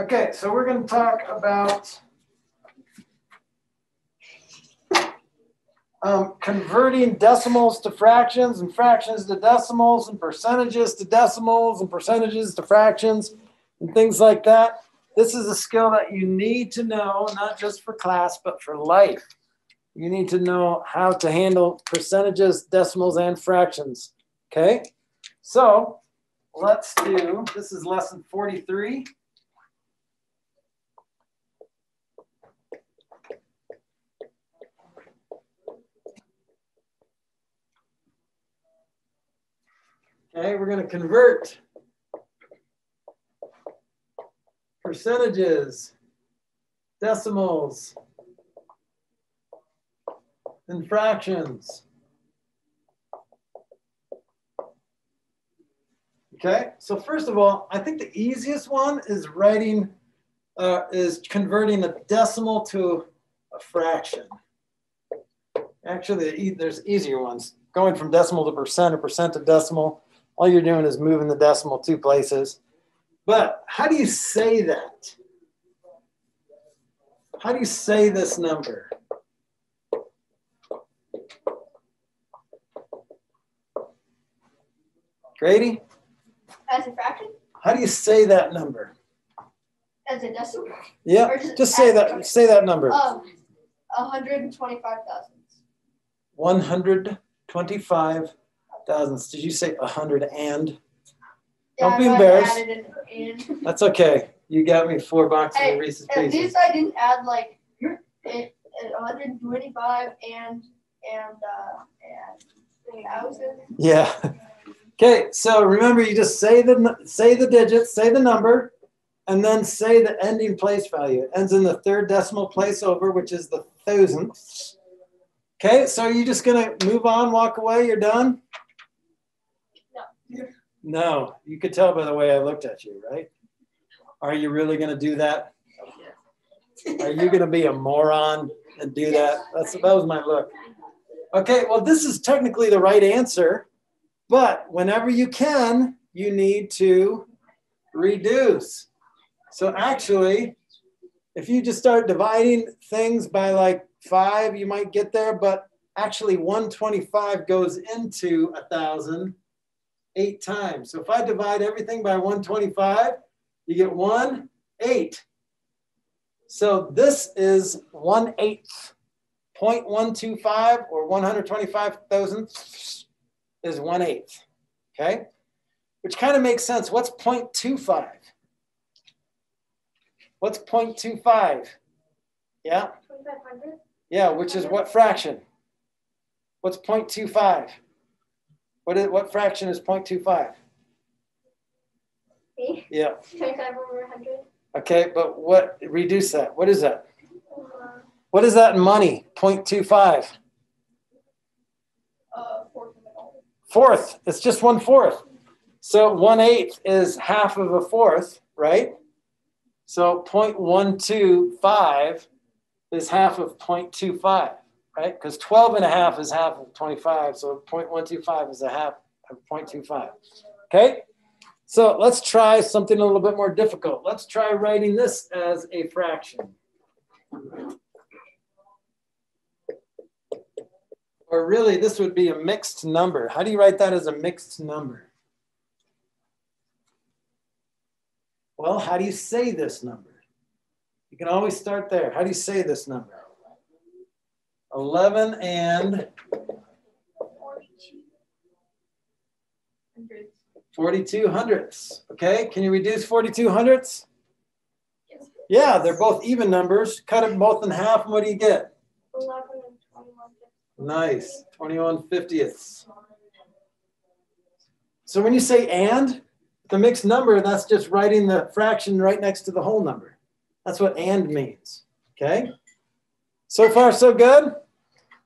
Okay, so we're going to talk about um, converting decimals to fractions and fractions to decimals and percentages to decimals and percentages to fractions and things like that. This is a skill that you need to know, not just for class, but for life. You need to know how to handle percentages, decimals, and fractions. Okay, so let's do, this is lesson 43. Okay, we're going to convert percentages, decimals, and fractions. Okay, so first of all, I think the easiest one is writing, uh, is converting a decimal to a fraction. Actually, there's easier ones. Going from decimal to percent or percent to decimal, all you're doing is moving the decimal two places. But how do you say that? How do you say this number? Grady? As a fraction? How do you say that number? As a decimal? Yeah, just just say that. Say that number. Um, 125,000. One hundred twenty-five thousandths. Did you say a hundred and? Don't be I embarrassed. added an and. That's okay. You got me four boxes Hey, of Reese's At least I didn't add like it, it 125 and and uh and thousand. Yeah. Okay, so remember, you just say the say the digits, say the number, and then say the ending place value. It ends in the third decimal place over, which is the thousandths. Okay, so you're just gonna move on, walk away. You're done. No, you could tell by the way I looked at you, right? Are you really gonna do that? Are you gonna be a moron and do that? That's that was my look. Okay, well, this is technically the right answer, but whenever you can, you need to reduce. So actually, if you just start dividing things by like five, you might get there, but actually 125 goes into a thousand eight times. So if I divide everything by 125, you get one eight. So this is one eighth. 0.125 or 125 thousandths is one eighth. Okay, which kind of makes sense. What's 0.25? What's 0.25? Yeah, 2500. yeah, which is what fraction? What's 0.25? What is what fraction is 0.25? Me. Yeah. 25 over 100. Okay, but what reduce that? What is that? Uh, What is that in money? 0.25. uh, fourth of it all. Fourth, it's just one fourth. So one eighth is half of a fourth, right? So 0.125 is half of 0.25, right? Because 12 and a half is half of 25. So 0.125 is a half of 0.25. Okay? So let's try something a little bit more difficult. Let's try writing this as a fraction. Or really, this would be a mixed number. How do you write that as a mixed number? Well, how do you say this number? You can always start there. How do you say this number? 11 and 42. 42 hundredths. Okay, can you reduce 42 hundredths? Yeah, they're both even numbers. Cut them both in half, and what do you get? 11 and 21. Nice, 21 fiftieths. So when you say and, the mixed number, that's just writing the fraction right next to the whole number. That's what and means, okay? So far, so good?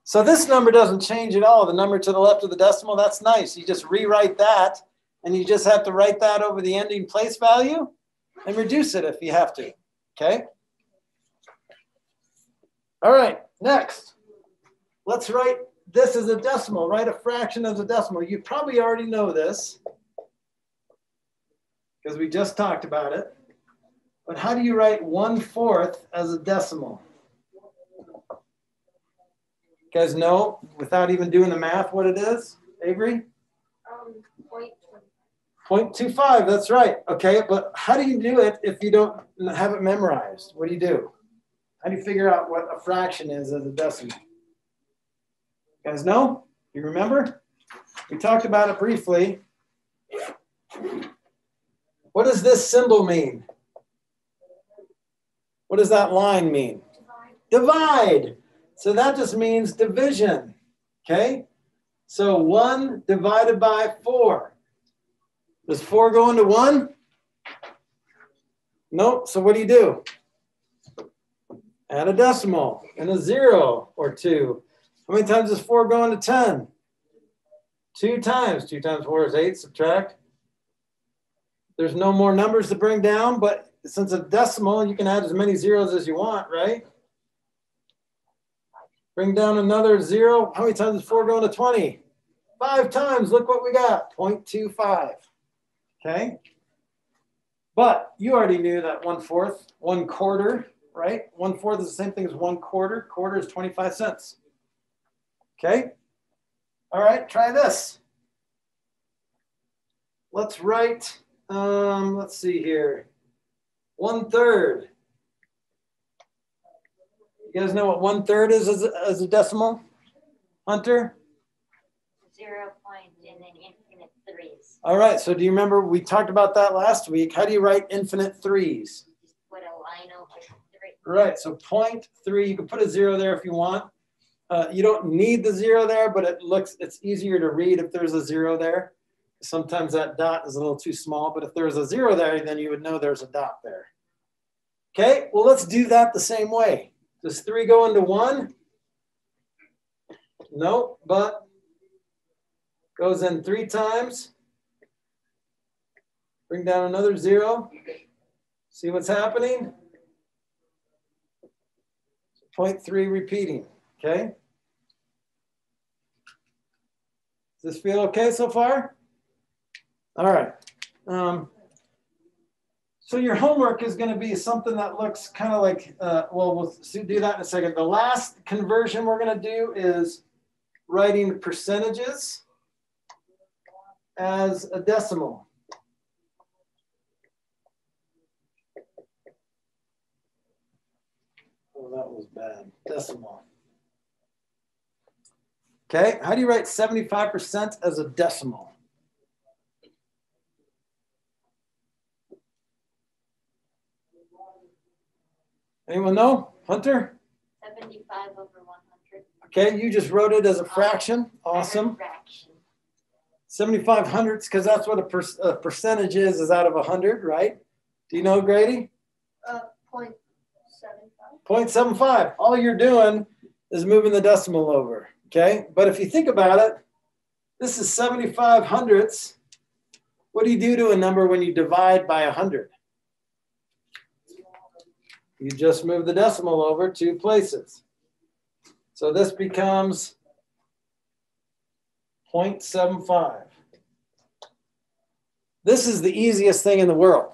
So this number doesn't change at all. The number to the left of the decimal, that's nice. You just rewrite that, and you just have to write that over the ending place value and reduce it if you have to, okay? All right, next. Let's write this as a decimal, write a fraction as a decimal. You probably already know this, because we just talked about it. But how do you write one fourth as a decimal? You guys know without even doing the math what it is? Avery? Um, point 0.25, that's right. Okay, but how do you do it if you don't have it memorized? What do you do? How do you figure out what a fraction is as a decimal? You guys know? You remember? We talked about it briefly. What does this symbol mean? What does that line mean? Divide. So that just means division. Okay? So 1 divided by 4. Does 4 go into 1? Nope. So what do you do? Add a decimal and a 0 or 2. How many times does 4 go into 10? 2 times. 2 times 4 is 8. Subtract. There's no more numbers to bring down, but since it's a decimal, you can add as many zeros as you want, right? Bring down another zero. How many times does 4 go into 20? Five times. Look what we got 0.25. Okay. But you already knew that one fourth, one quarter, right? One fourth is the same thing as one quarter. Quarter is 25 cents. Okay. All right, try this. Let's write, um, let's see here. One third. You guys know what one third is as a, as a decimal? Hunter? Zero point and then infinite threes. All right, so do you remember we talked about that last week? How do you write infinite threes? Just put a line over three. Right, so point three, you can put a zero there if you want. Uh, you don't need the zero there, but it looks, it's easier to read if there's a zero there. Sometimes that dot is a little too small, but if there's a zero there, then you would know there's a dot there. Okay, well, let's do that the same way. Does three go into one? No, but goes in three times. Bring down another zero. See what's happening? Point three repeating, okay? Does this feel okay so far? All right. Um, so your homework is going to be something that looks kind of like, uh, well, we'll do that in a second. The last conversion we're going to do is writing percentages as a decimal. Oh, that was bad. Decimal. Okay, how do you write 75% as a decimal? Anyone know? Hunter? Seventy-five over one hundred. Okay, you just wrote it as a fraction. Awesome. Fraction. 75 hundredths, because that's what a, per, a percentage is, is out of 100, right? Do you know, Grady? uh, point seven five. 0.75. All you're doing is moving the decimal over, okay? But if you think about it, this is 75 hundredths. What do you do to a number when you divide by 100? You just move the decimal over two places. So this becomes 0.75. This is the easiest thing in the world.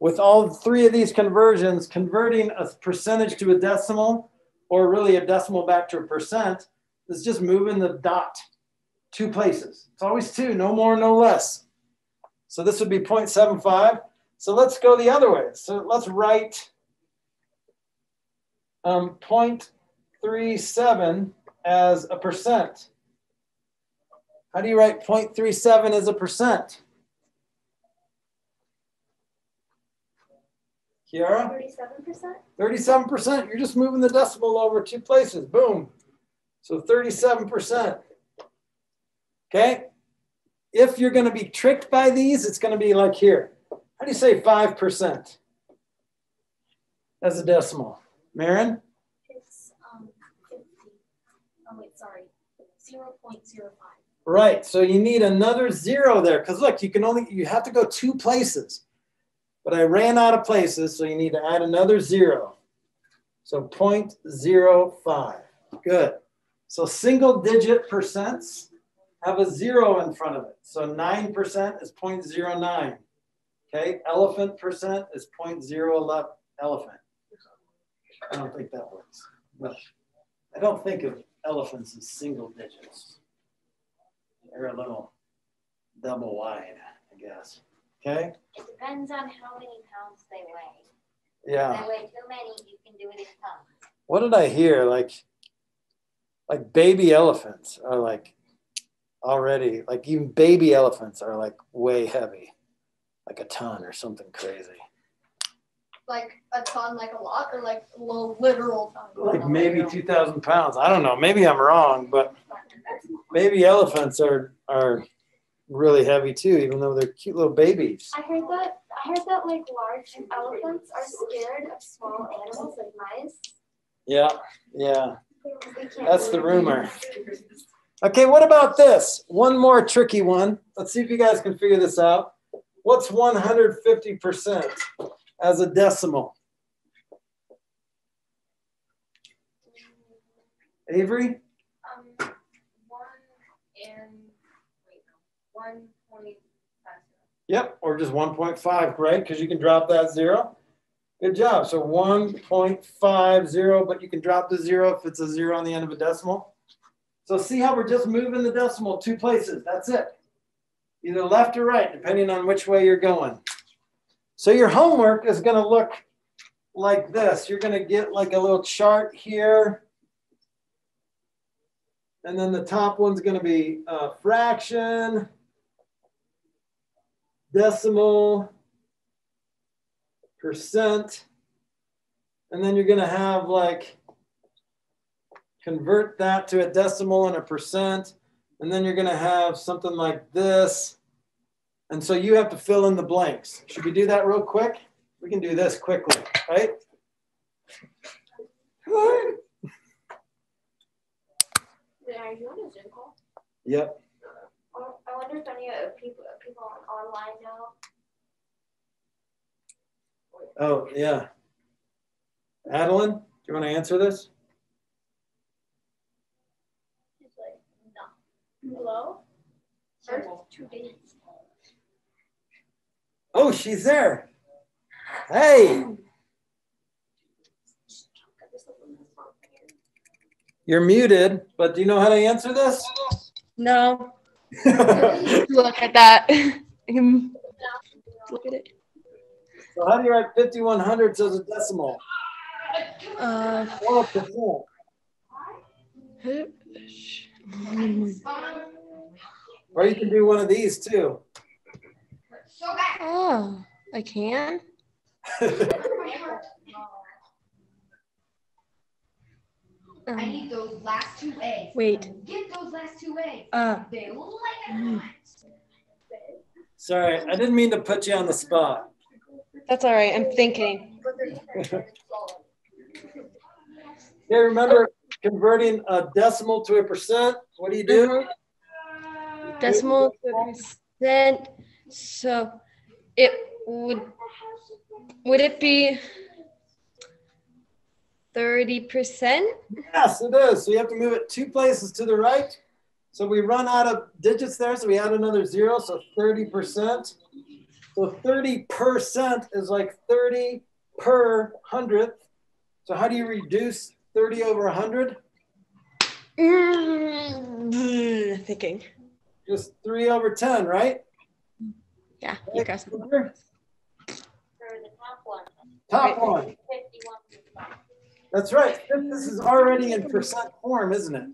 With all three of these conversions, converting a percentage to a decimal, or really a decimal back to a percent, is just moving the dot two places. It's always two, no more, no less. So this would be 0.75. So let's go the other way. So let's write um, 0.37 as a percent. How do you write 0.37 as a percent? Kiara? Thirty-seven percent? 37%. You're just moving the decimal over two places. Boom. So 37%. Okay. If you're going to be tricked by these, it's going to be like here. How do you say 5% as a decimal? Marin? It's um fifty. Oh wait, sorry, zero point zero five. Right. So you need another zero there because look, you can only, you have to go two places. But I ran out of places, so you need to add another zero. So 0.05. Good. So single digit percents have a zero in front of it. So 9% is 0.09. Okay, elephant percent is 0.0 elephant. I don't think that works. But I don't think of elephants as single digits. They're a little double wide, I guess. Okay? It depends on how many pounds they weigh. If Yeah. they weigh too many, you can do it in tons. What did I hear? Like, like baby elephants are like already like even baby elephants are like way heavy, like a ton or something crazy. Like a ton, like a lot, or like low literal ton. Like maybe two thousand pounds. I don't know. Maybe I'm wrong, but baby elephants are are really heavy too, even though they're cute little babies. I heard that, I heard that like large elephants are scared of small animals like mice. Yeah, yeah. That's the rumor. Okay, what about this? One more tricky one. Let's see if you guys can figure this out. What's 150% as a decimal? Avery? Yep, or just 1.5, great, because you can drop that zero. Good job. So 1.50, but you can drop the zero if it's a zero on the end of a decimal. So see how we're just moving the decimal two places. That's it. Either left or right, depending on which way you're going. So your homework is going to look like this. You're going to get like a little chart here. And then the top one's going to be a fraction decimal, percent, and then you're going to have like convert that to a decimal and a percent, and then you're going to have something like this. And so you have to fill in the blanks. Should we do that real quick? We can do this quickly, right? Are you on a Zoom call? Yep. I wonder if any of people on online know. Oh, yeah. Adeline, do you want to answer this? It's like, no. Hello? Earth, two days. Oh, she's there. Hey, you're muted, but do you know how to answer this? No. Look at that. Look at it. So how do you write 51 hundredths as a decimal? Uh, Or a percent? Or you can do one of these too. oh, I can. I Um, need those last two eggs. wait. Get those last two eggs. Uh, They like. Sorry, I didn't mean to put you on the spot. that's all right. I'm thinking. Yeah, remember converting a decimal to a percent? What do you do? Mhm. Decimal to a percent. So it would would it be thirty percent? Yes, it is. So you have to move it two places to the right. So we run out of digits there, so we add another zero, so 30%. So 30% is like 30 per hundredth. So how do you reduce 30 over 100? Mm, thinking. Just 3 over 10, right? Yeah, you guys. For the top one, Top one. That's right. This is already in percent form, isn't it?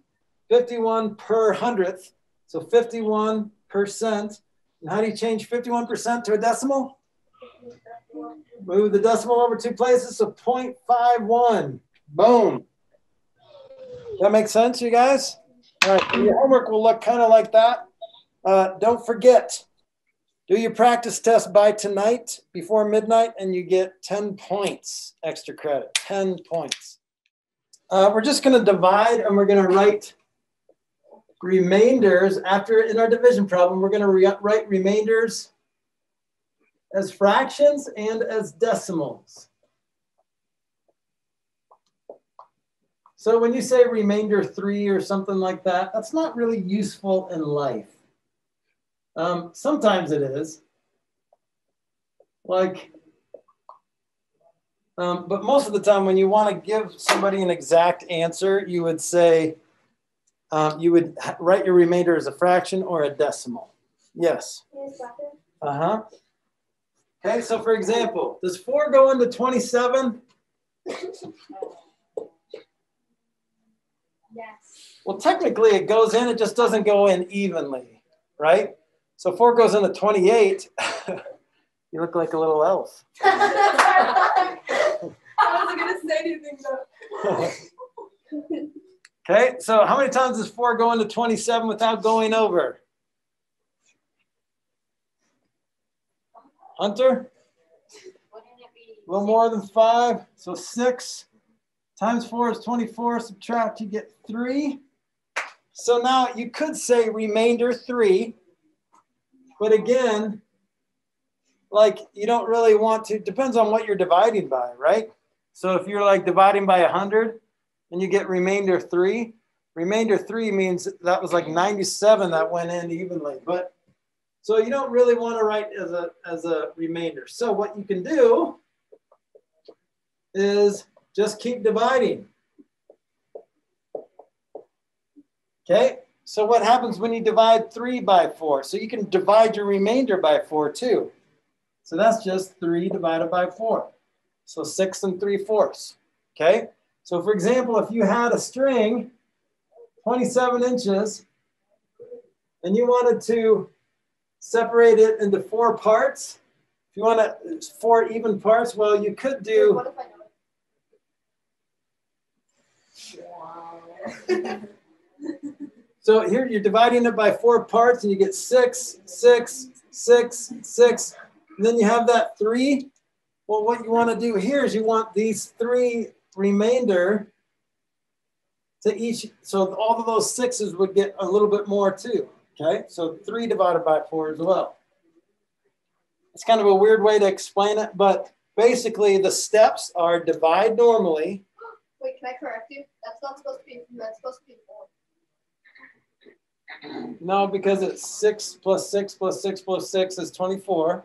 51 per hundredth. So 51%. And how do you change 51% to a decimal? Move the decimal over two places, so 0.51. Boom. That makes sense, you guys? All right, your homework will look kind of like that. Uh, don't forget, do your practice test by tonight before midnight, and you get 10 points extra credit. 10 points. Uh, we're just going to divide and we're going to write remainders after in our division problem. We're going to re- write remainders as fractions and as decimals. So when you say remainder three or something like that, that's not really useful in life. Um, sometimes it is. like, um, but most of the time when you want to give somebody an exact answer, you would say, um, you would write your remainder as a fraction or a decimal. Yes. Uh huh. Okay, so for example, does four go into 27? Yes. Well, technically it goes in, it just doesn't go in evenly, right? So four goes into 28. you look like a little elf. I wasn't gonna say anything though. Okay, so how many times does four go into 27 without going over? Hunter? Wouldn't it be? A little more than five, so six times four is 24. Subtract, you get three. So now you could say remainder three, but again, like you don't really want to, depends on what you're dividing by, right? So if you're like dividing by 100 and you get remainder three, remainder three means that was like 97 that went in evenly, but so you don't really want to write as a, as a remainder. So what you can do is just keep dividing. Okay, so what happens when you divide three by four? So you can divide your remainder by four too. So that's just three divided by four. So six and three fourths. Okay, so for example, if you had a string 27 inches and you wanted to separate it into four parts, if you want to, four even parts, well, you could do What if I know So here you're dividing it by four parts and you get six, six, six, six. And then you have that three. Well, what you want to do here is you want these three remainder to each. So all of those sixes would get a little bit more too. Okay. So three divided by four as well. It's kind of a weird way to explain it, but basically the steps are divide normally. Wait, can I correct you? That's not supposed to be. That's supposed to be four. No, because it's six plus six plus six plus six is 24.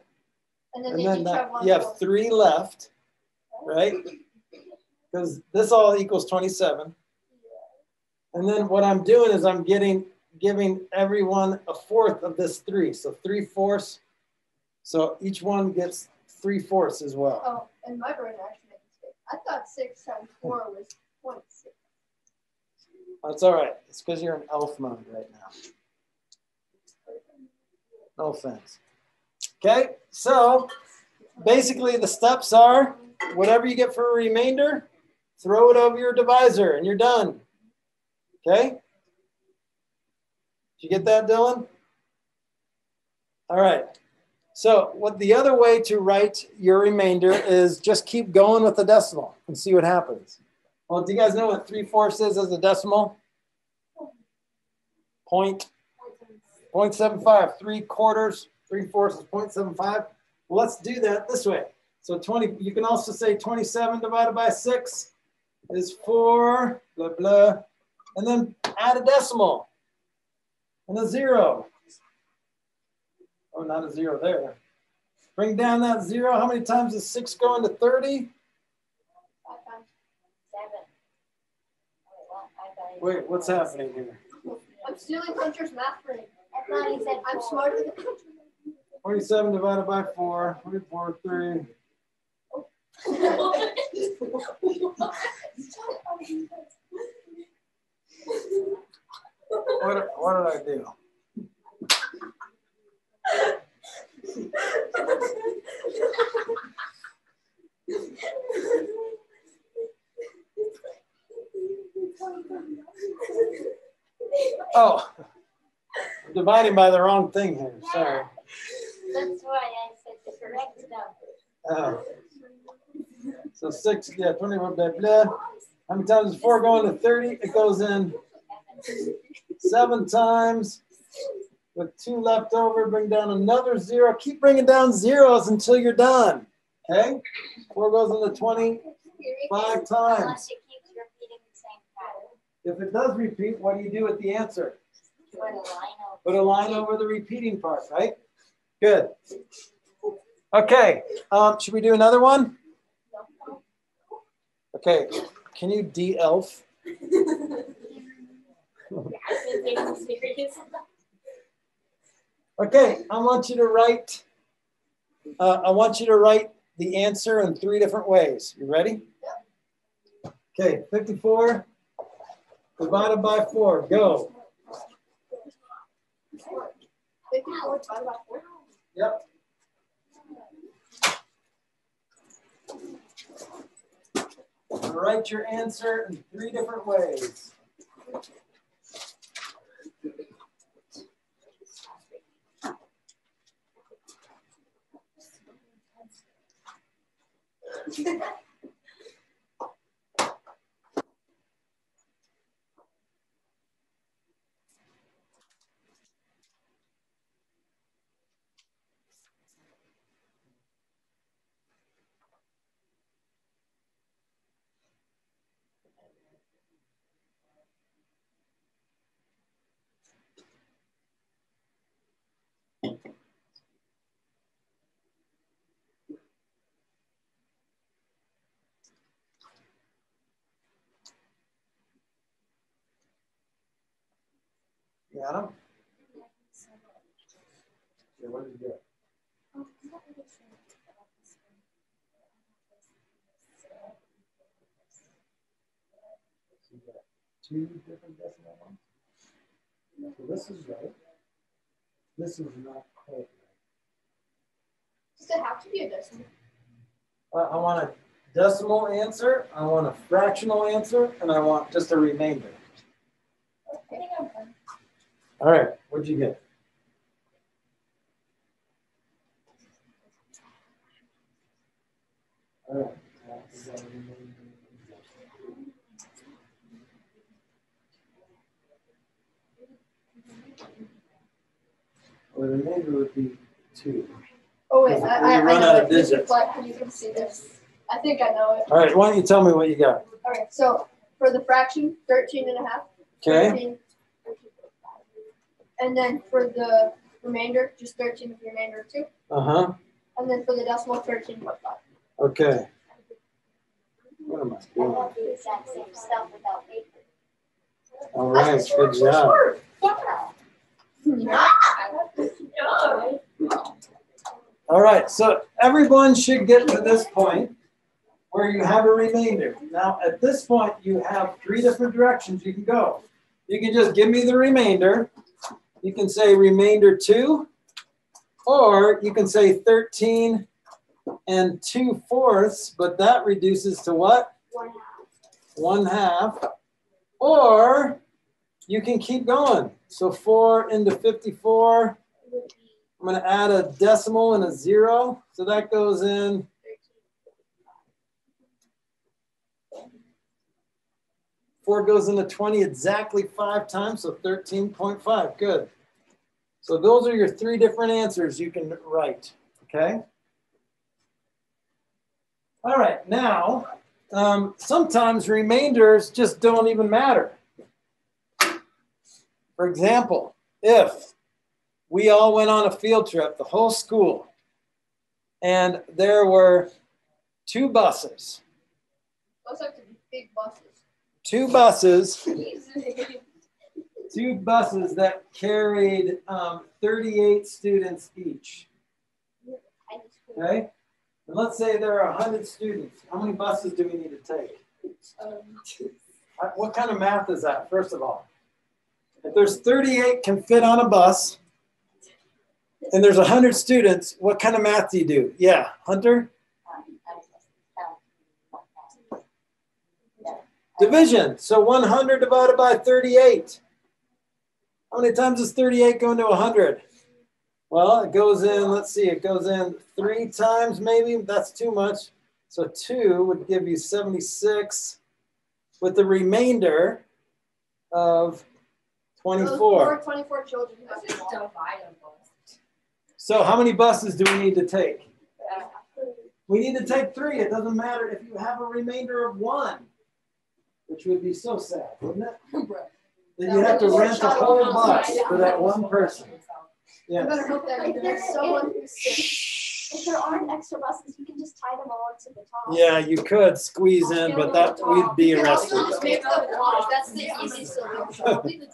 And then And then that, you have three left, right? Because this all equals 27. And then what I'm doing is I'm getting giving everyone a fourth of this three. So three fourths. So each one gets three fourths as well. Oh, and my brain actually a mistake. I thought six times four was point six. That's all right. It's because you're in elf mode right now. No offense. Okay, so basically the steps are whatever you get for a remainder, throw it over your divisor and you're done. Okay? Did you get that, Dylan? All right. So what the other way to write your remainder is just keep going with the decimal and see what happens. Well, do you guys know what three fourths is as a decimal? Point, point seven five, three quarters, three fourths is 0.75. Well, let's do that this way. So 20, you can also say 27 divided by six is four, blah, blah. And then add a decimal and a zero. Oh, not a zero there. Bring down that zero. How many times does six go into 30? Five times. Seven. Wait, what? I thought he Wait, what's happening here? I'm stealing Hunter's math brain. I thought he said I'm smarter than Hunter. 27 divided by 4, 24, 3. What, what did I do? Oh, I'm dividing by the wrong thing here. Sorry. That's why I said the correct number. Oh. So six, yeah, 21, blah, blah. How many times is four going to 30? It goes in seven times with two left over. Bring down another zero. Keep bringing down zeros until you're done. Okay? Four goes into 20 five times. Unless it keeps repeating the same pattern. If it does repeat, what do you do with the answer? Put a line over. Put a line over the repeating part, right? Good. Okay, um, should we do another one? Okay, can you de-elf? Okay, I want you to write, uh, I want you to write the answer in three different ways. You ready? Okay, 54 divided by 4, go. Fifty-four divided by four. Yep. Write your answer in three different ways. 'em? Yeah, what did you get? You got Two different decimal ones? So this is right. This is not quite right. Does it have to be a decimal? Uh, I want a decimal answer, I want a fractional answer, and I want just a remainder. I think I'm fine. All right, what'd you get? All right. Well, the remainder would be two. Oh wait, I, I, I run know out of digits. you can see this. I think I know it. All right, why don't you tell me what you got? All right, so for the fraction, 13 and a half. Okay, 13. And then for the remainder, just 13 with the remainder of two. uh-huh, And then for the decimal, 13.5. okay. What am I I doing? want the exact same stuff without paper. All right, good job. Yeah. All right, so everyone should get to this point where you have a remainder. Now, at this point, you have three different directions you can go. You can just give me the remainder. You can say remainder two, or you can say 13 and 2 fourths, but that reduces to what? One half. One half. Or you can keep going. So 4 into 54. I'm going to add a decimal and a zero. So that goes in Four goes into 20 exactly five times, so 13.5. Good. So those are your three different answers you can write. Okay. All right. Now, um, sometimes remainders just don't even matter. For example, if we all went on a field trip, the whole school, and there were two buses, Those have to be big buses. Two buses two buses that carried um, 38 students each. Okay? And let's say there are 100 students. How many buses do we need to take? What kind of math is that, first of all? If there's 38 can fit on a bus and there's 100 students, what kind of math do you do? Yeah, Hunter? Division. So 100 divided by 38. How many times does 38 go into 100? Well, it goes in, let's see, it goes in three times maybe. That's too much. So 2 would give you 76 with the remainder of 24. 24 children. Just divide them. So how many buses do we need to take? We need to take three. It doesn't matter if you have a remainder of one, which would be so sad, wouldn't it? Then you have to rent a whole bus for that one person. I Yes. better hope that there's someone who's. Shh. If there aren't extra buses, you can just tie them all to the top. Yeah, you could squeeze in, but that we'd be You can arrested. just make the block. That's the easiest solution.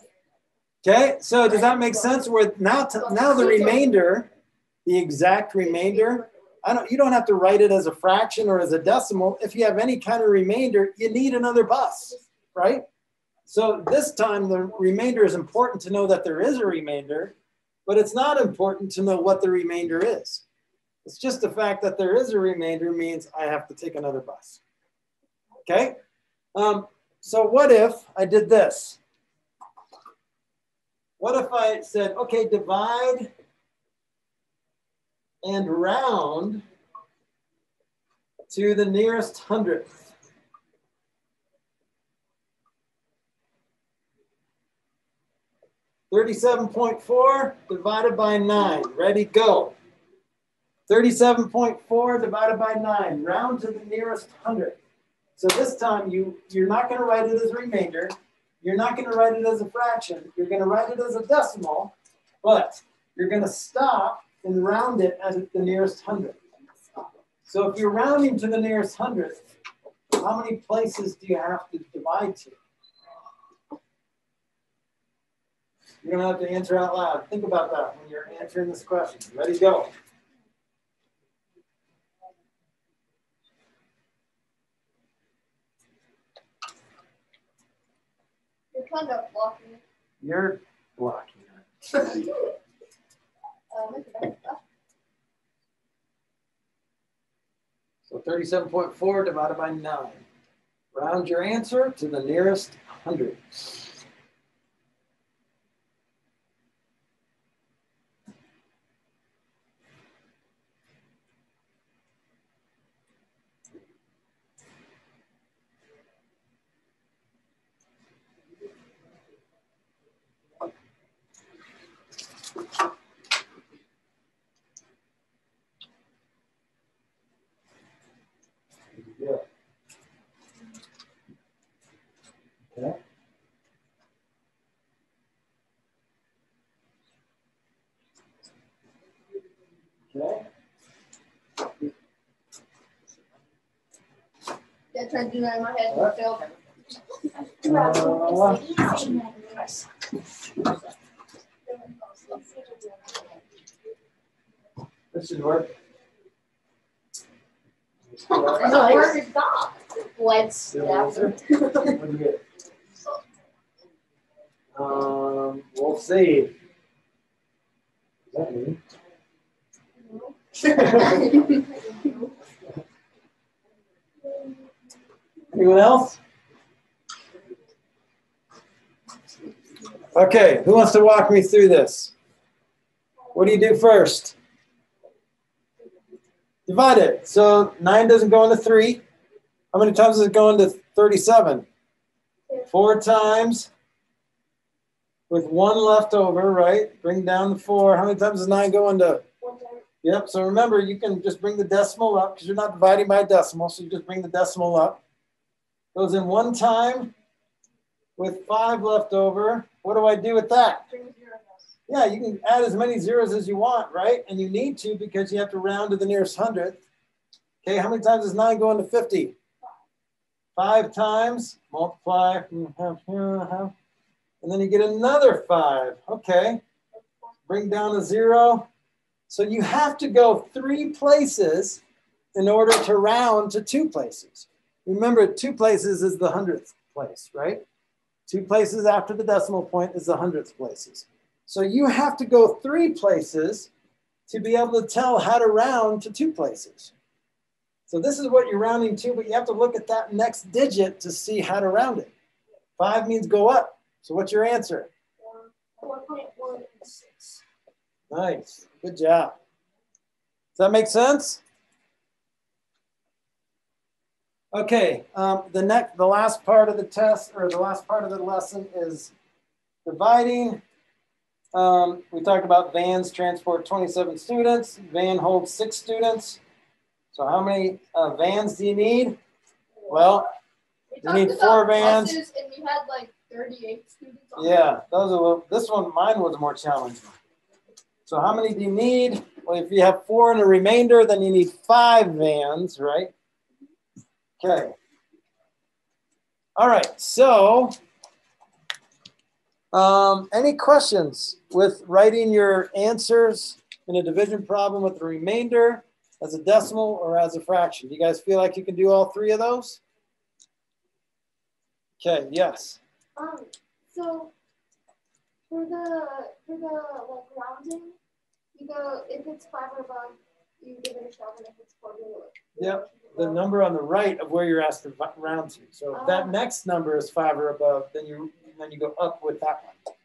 Okay, so does that make sense? With now, to, now the remainder, the exact remainder, I don't, you don't have to write it as a fraction or as a decimal. If you have any kind of remainder, you need another bus, right? So this time the remainder is important to know that there is a remainder, but it's not important to know what the remainder is. It's just the fact that there is a remainder means I have to take another bus. Okay? Um, so what if I did this? What if I said, okay, divide and round to the nearest hundredth? Thirty-seven point four divided by nine. Ready, go. Thirty-seven point four divided by nine. Round to the nearest hundredth. So this time you you're not going to write it as a remainder. You're not going to write it as a fraction. You're going to write it as a decimal, but you're going to stop and round it as the nearest hundredth. So if you're rounding to the nearest hundredth, how many places do you have to divide to? You're to have to answer out loud. Think about that when you're answering this question. Ready, go. You're kind of blocking. You're blocking it. So 37.4 divided by 9. Round your answer to the nearest 100. Yeah. Okay. Okay. Yeah, trying to do that in my head. Uh, this should work. Nice. Let's. What do you get? Um, we'll see. Is that me? Anyone else? Okay, who wants to walk me through this? What do you do first? Divide it. So nine doesn't go into three. How many times does it go into 37? Four times with one left over, right? Bring down the four. How many times does nine go into? Yep. So remember, you can just bring the decimal up because you're not dividing by decimal. So you just bring the decimal up. Goes in one time with five left over. What do I do with that? Yeah, you can add as many zeros as you want, right? And you need to because you have to round to the nearest hundredth. Okay, how many times does nine go into 50? Five times, multiply, hmm, hmm, hmm, and then you get another five. Okay, bring down a zero. So you have to go three places in order to round to two places. Remember, two places is the hundredth place, right? Two places after the decimal point is the hundredth places. So you have to go three places to be able to tell how to round to two places. So this is what you're rounding to, but you have to look at that next digit to see how to round it. Five means go up. So what's your answer? Four point one six. Nice. Good job. Does that make sense? Okay, um, the next, the last part of the test or the last part of the lesson is dividing. Um, we talked about vans transport 27 students. Van holds six students. So how many uh, vans do you need? Well, We You need four vans. And we had like thirty-eight students on. yeah, those are, this one, mine was more challenging. So So how many do you need? Well, if you have four and a remainder, then you need five vans, right? Okay. All right, so um, any questions with writing your answers in a division problem with the remainder as a decimal or as a fraction? Do you guys feel like you can do all three of those? Okay, yes. Um, so for the for the like rounding, you go if it's five or above, you give it a shove, and if it's four below. Yep, the number on the right of where you're asked to round to. So if that Oh. next number is five or above, then you then you go up with that one.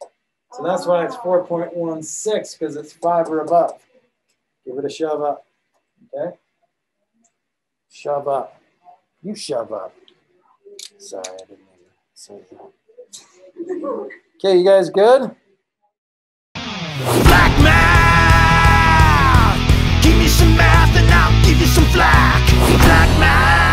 So that's why it's 4.16 because it's five or above. Give it a shove up. Okay? Shove up. You shove up. Sorry, I didn't mean to say that. Okay, you guys good? Black some flack Black man.